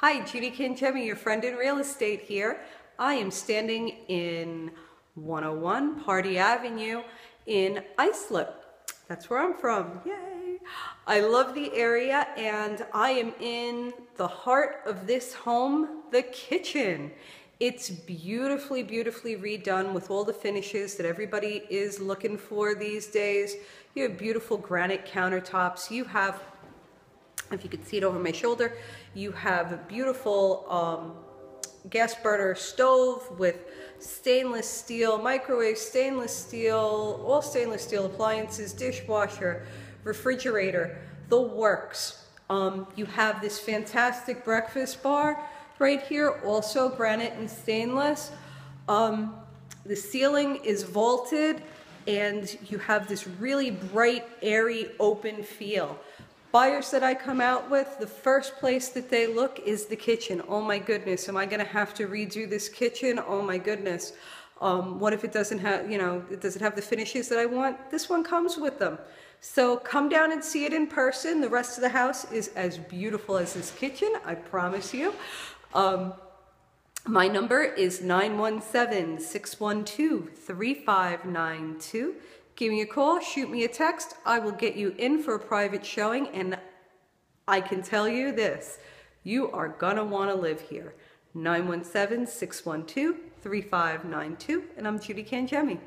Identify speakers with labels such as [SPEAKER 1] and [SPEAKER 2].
[SPEAKER 1] Hi, Judy Cangemi, your friend in real estate here. I am standing in 101 Pardee Avenue in Islip. That's where I'm from. Yay! I love the area and I am in the heart of this home, the kitchen. It's beautifully, beautifully redone with all the finishes that everybody is looking for these days. You have beautiful granite countertops. You have if you could see it over my shoulder, you have a beautiful um, gas burner stove with stainless steel, microwave, stainless steel, all stainless steel appliances, dishwasher, refrigerator, the works. Um, you have this fantastic breakfast bar right here, also granite and stainless. Um, the ceiling is vaulted and you have this really bright, airy, open feel. Buyers that I come out with, the first place that they look is the kitchen. Oh my goodness, am I gonna have to redo this kitchen? Oh my goodness. Um, what if it doesn't have, you know, it does it have the finishes that I want? This one comes with them. So come down and see it in person. The rest of the house is as beautiful as this kitchen, I promise you. Um, my number is 917-612-3592. Give me a call, shoot me a text. I will get you in for a private showing and I can tell you this, you are gonna wanna live here. 917-612-3592 and I'm Judy Cangemi.